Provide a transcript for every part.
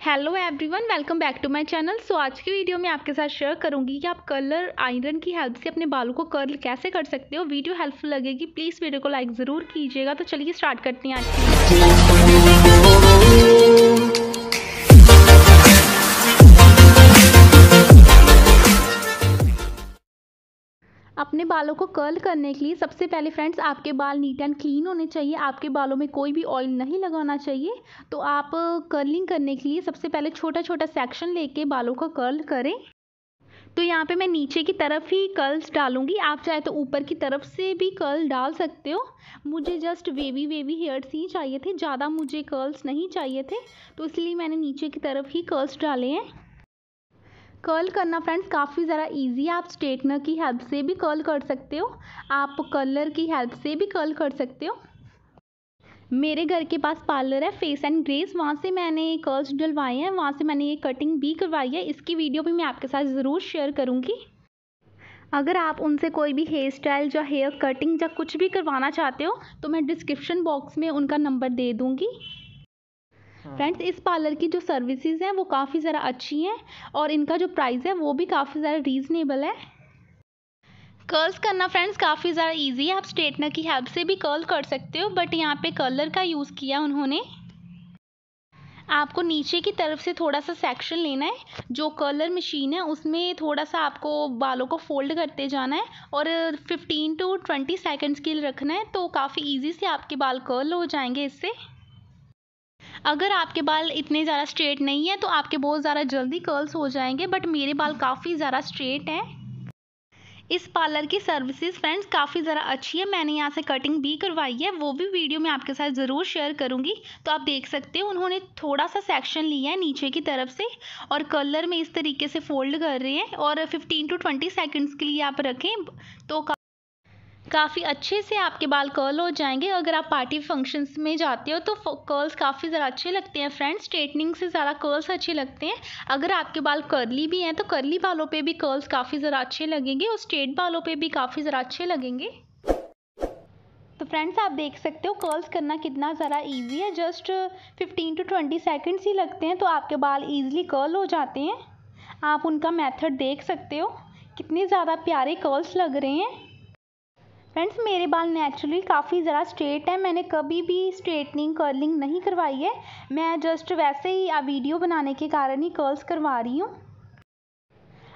Hello everyone welcome back to my channel so आज की video में आपके साथ शेयर करूँगी कि आप कलर आयरन की हेल्प से अपने बालों को कर्ल कैसे कर सकते हो। वीडियो हेल्पफुल लगेगी प्लीज़ वीडियो को लाइक ज़रूर कीजिएगा। तो चलिए स्टार्ट करते हैं आज की अपने बालों को कर्ल करने के लिए सबसे पहले फ्रेंड्स आपके बाल नीट एंड क्लीन होने चाहिए। आपके बालों में कोई भी ऑयल नहीं लगाना चाहिए। तो आप कर्लिंग करने के लिए सबसे पहले छोटा छोटा सेक्शन लेके बालों का कर्ल करें। तो यहाँ पे मैं नीचे की तरफ़ ही कर्ल्स डालूँगी। आप चाहे तो ऊपर की तरफ़ से भी कर्ल डाल सकते हो। मुझे जस्ट वेवी वेवी हेयर्स ही चाहिए थे। ज़्यादा मुझे कर्ल्स नहीं चाहिए थे। तो इसलिए मैंने नीचे की तरफ़ ही कर्ल्स डाले हैं। कर्ल करना फ्रेंड्स काफ़ी ज़्यादा इजी है। आप स्ट्रेटनर की हेल्प से भी कर्ल कर सकते हो। आप कलर की हेल्प से भी कर्ल कर सकते हो। मेरे घर के पास पार्लर है फेस एंड ग्रेस वहाँ से मैंने कर्ल्स डलवाए हैं। वहाँ से मैंने ये कटिंग भी करवाई है। इसकी वीडियो भी मैं आपके साथ ज़रूर शेयर करूँगी। अगर आप उनसे कोई भी हेयर स्टाइल या हेयर कटिंग या कुछ भी करवाना चाहते हो तो मैं डिस्क्रिप्शन बॉक्स में उनका नंबर दे दूँगी। फ्रेंड्स हाँ। इस पार्लर की जो सर्विसेज़ हैं, वो काफ़ी ज़रा अच्छी हैं और इनका जो प्राइस है, वो भी काफ़ी ज़्यादा रीज़नेबल है। कर्ल्स करना फ्रेंड्स काफ़ी ज़्यादा इजी है। आप स्ट्रेटनर की हेल्प से भी कर्ल कर सकते हो बट यहाँ पे कलर का यूज़ किया उन्होंने। आपको नीचे की तरफ़ से थोड़ा सा सेक्शन लेना है। जो कलर मशीन है, उसमें थोड़ा सा आपको बालों को फोल्ड करते जाना है और 15 टू 20 सेकंड्स के लिए रखना है तो काफ़ी इजी से आपके बाल कर्ल हो जाएँगे इससे। अगर आपके बाल इतने ज़्यादा स्ट्रेट नहीं है तो आपके बहुत ज़्यादा जल्दी कर्ल्स हो जाएँगे बट मेरे बाल काफ़ी ज़्यादा स्ट्रेट हैं। इस पार्लर की सर्विसेज़ फ्रेंड्स काफ़ी ज़रा अच्छी है। मैंने यहाँ से कटिंग भी करवाई है, वो भी वीडियो में आपके साथ ज़रूर शेयर करूँगी। तो आप देख सकते हो, उन्होंने थोड़ा सा सेक्शन लिया है नीचे की तरफ़ से, और कलर में इस तरीके से फोल्ड कर रहे हैं, और 15 टू 20 सेकंड्स के लिए आप रखें तो काफ़ी अच्छे से आपके बाल कर्ल हो जाएँगे। अगर आप पार्टी फ़ंक्शंस में जाते हो तो कर्ल्स काफ़ी ज़्यादा अच्छे लगते हैं फ्रेंड्स स्ट्रेटनिंग से ज़्यादा कर्ल्स अच्छे लगते हैं। अगर आपके बाल कर्ली भी हैं तो कर्ली बालों पे भी कर्ल्स काफ़ी ज़रा अच्छे लगेंगे और स्ट्रेट बालों पे भी काफ़ी ज़रा अच्छे लगेंगे। तो फ्रेंड्स आप देख सकते हो कर्ल्स करना कितना ज़रा ईजी है। Just fifteen to twenty seconds ही लगते हैं तो आपके बाल ईजिली कर्ल हो जाते हैं। आप उनका मेथड देख सकते हो। कितने ज़्यादा प्यारे कर्ल्स लग रहे हैं। फ्रेंड्स, मेरे बाल नेचुरली काफ़ी ज़रा स्ट्रेट है। मैंने कभी भी स्ट्रेटनिंग कर्लिंग नहीं करवाई है। मैं जस्ट वैसे ही वीडियो बनाने के कारण ही कर्ल्स करवा रही हूँ।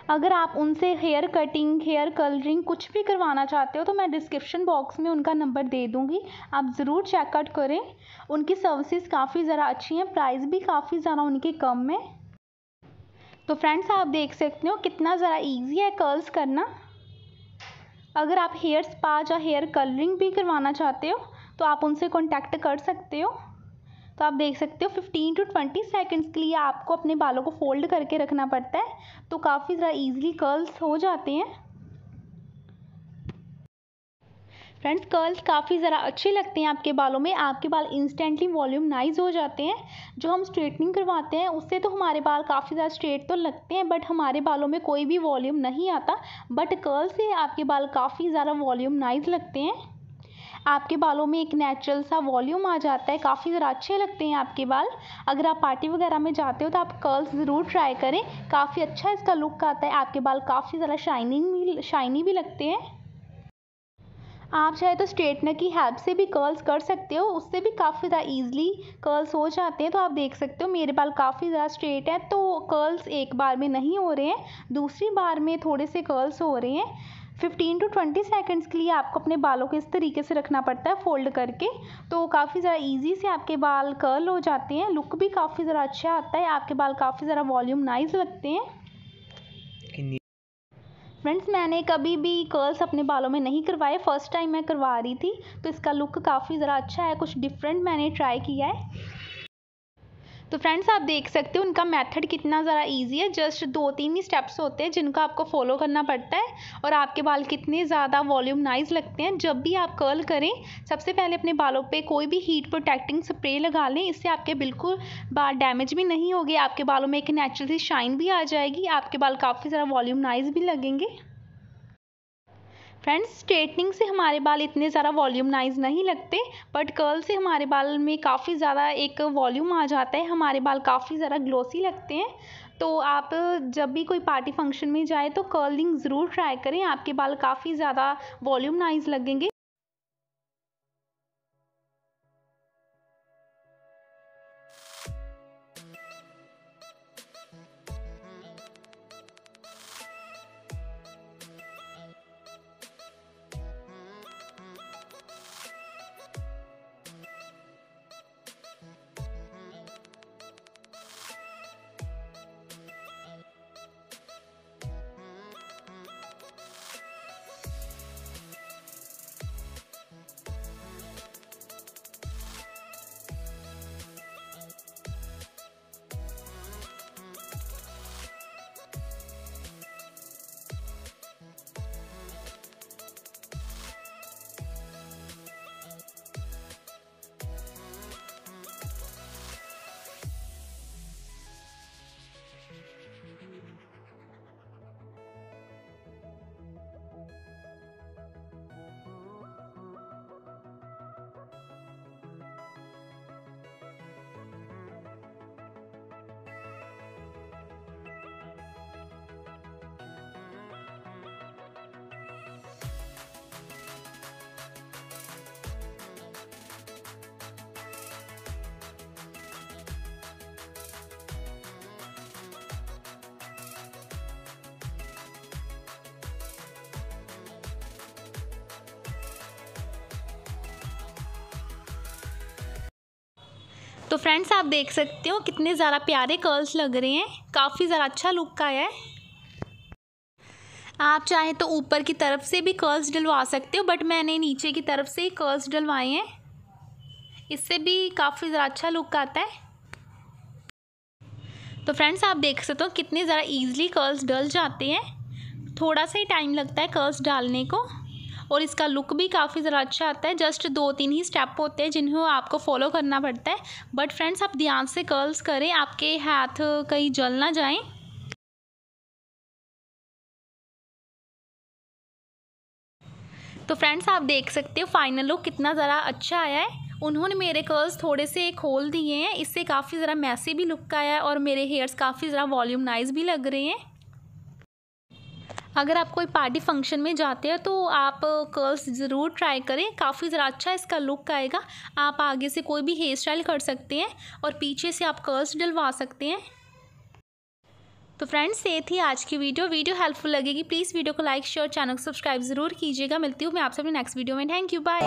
अगर आप उनसे हेयर कटिंग हेयर कलरिंग कुछ भी करवाना चाहते हो तो मैं डिस्क्रिप्शन बॉक्स में उनका नंबर दे दूँगी। आप ज़रूर चेकआउट करें। उनकी सर्विसेज़ काफ़ी ज़रा अच्छी हैं। प्राइस भी काफ़ी ज़्यादा उनके कम है। तो फ्रेंड्स, आप देख सकते हो कितना ज़रा इजी है कर्ल्स करना। अगर आप हेयर स्पा या हेयर कलरिंग भी करवाना चाहते हो तो आप उनसे कॉन्टैक्ट कर सकते हो। तो आप देख सकते हो फिफ्टीन टू 20 सेकंड्स के लिए आपको अपने बालों को फोल्ड करके रखना पड़ता है। तो काफ़ी ज़रा ईजिली कर्ल्स हो जाते हैं। फ्रेंड्स कर्ल्स काफ़ी ज़रा अच्छे लगते हैं आपके बालों में। आपके बाल इंस्टेंटली वॉल्यूमनाइज हो जाते हैं। जो हम स्ट्रेटनिंग करवाते हैं, उससे तो हमारे बाल काफ़ी ज़्यादा स्ट्रेट तो लगते हैं बट हमारे बालों में कोई भी वॉल्यूम नहीं आता। बट कर्ल से आपके बाल काफ़ी ज़्यादा वॉल्यूमनाइज लगते हैं। आपके बालों में एक नेचुरल सा वॉल्यूम आ जाता है। काफ़ी ज़रा अच्छे लगते हैं आपके बाल। अगर आप पार्टी वगैरह में जाते हो तो आप कर्ल्स ज़रूर ट्राई करें। काफ़ी अच्छा इसका लुक आता है। आपके बाल काफ़ी ज़्यादा शाइनिंग भी शाइनी भी लगते हैं। आप चाहे तो स्ट्रेटनर की हेल्प से भी कर्ल्स कर सकते हो, उससे भी काफ़ी ज़्यादा ईजिली कर्ल्स हो जाते हैं तो आप देख सकते हो मेरे बाल काफ़ी ज़्यादा स्ट्रेट है तो कर्ल्स एक बार में नहीं हो रहे हैं, दूसरी बार में थोड़े से कर्ल्स हो रहे हैं। फिफ्टीन टू ट्वेंटी सेकेंड्स के लिए आपको अपने बालों को इस तरीके से रखना पड़ता है फोल्ड करके तो काफ़ी ज़्यादा ईजी से आपके बाल कर्ल हो जाते हैं लुक भी काफ़ी ज़रा अच्छा आता है, आपके बाल काफ़ी ज़्यादा वॉल्यूम नाइज लगते हैं। फ्रेंड्स मैंने कभी भी कर्ल्स अपने बालों में नहीं करवाए। फ़र्स्ट टाइम मैं करवा रही थी तो इसका लुक काफ़ी ज़रा अच्छा है, कुछ डिफरेंट मैंने ट्राई किया है। तो फ्रेंड्स आप देख सकते हो, उनका मेथड कितना ज़रा इजी है। जस्ट दो तीन ही स्टेप्स होते हैं जिनका आपको फॉलो करना पड़ता है और आपके बाल कितने ज़्यादा वॉल्यूमनाइज लगते हैं। जब भी आप कर्ल करें, सबसे पहले अपने बालों पे कोई भी हीट प्रोटेक्टिंग स्प्रे लगा लें। इससे आपके बिल्कुल बाल डैमेज भी नहीं होगी, आपके बालों में एक नेचुरल सी शाइन भी आ जाएगी, आपके बाल काफ़ी ज़्यादा वॉल्यूमनाइज भी लगेंगे। फ्रेंड्स स्ट्रेटनिंग से हमारे बाल इतने ज़्यादा वॉल्यूमनाइज नहीं लगते बट कर्ल से हमारे बाल में काफ़ी ज़्यादा एक वॉल्यूम आ जाता है, हमारे बाल काफ़ी ज़्यादा ग्लोसी लगते हैं। तो आप जब भी कोई पार्टी फ़ंक्शन में जाए तो कर्लिंग ज़रूर ट्राई करें, आपके बाल काफ़ी ज़्यादा वॉल्यूमनाइज लगेंगे। तो फ्रेंड्स आप देख सकते हो कितने ज़्यादा प्यारे कर्ल्स लग रहे हैं। काफ़ी ज़्यादा अच्छा लुक आया है। आप चाहें तो ऊपर की तरफ़ से भी कर्ल्स डलवा सकते हो बट मैंने नीचे की तरफ़ से ही कर्ल्स डलवाए हैं। इससे भी काफ़ी ज़्यादा अच्छा लुक आता है। तो फ्रेंड्स आप देख सकते हो कितने ज़्यादा ईजिली कर्ल्स डल जाते हैं। थोड़ा सा ही टाइम लगता है कर्ल्स डालने को। और इसका लुक भी काफ़ी ज़रा अच्छा आता है। जस्ट दो तीन ही स्टेप होते हैं जिन्हें आपको फॉलो करना पड़ता है। बट फ्रेंड्स आप ध्यान से कर्ल्स करें। आपके हाथ कहीं जल ना जाएँ। तो फ्रेंड्स आप देख सकते हो फाइनल लुक कितना ज़रा अच्छा आया है। उन्होंने मेरे कर्ल्स थोड़े से खोल दिए हैं। इससे काफ़ी ज़रा मैसी भी लुक आया है और मेरे हेयर्स काफ़ी ज़रा वॉल्यूमनाइज भी लग रहे हैं। अगर आप कोई पार्टी फ़ंक्शन में जाते हैं तो आप कर्ल्स ज़रूर ट्राई करें। काफ़ी ज़रा अच्छा इसका लुक आएगा। आप आगे से कोई भी हेयर स्टाइल कर सकते हैं और पीछे से आप कर्ल्स डलवा सकते हैं। तो फ्रेंड्स ये थी आज की वीडियो वीडियो हेल्पफुल लगेगी प्लीज़ वीडियो को लाइक शेयर चैनल को सब्सक्राइब ज़रूर कीजिएगा। मिलती हूँ मैं आपसे अपनी नेक्स्ट वीडियो में। Thank you bye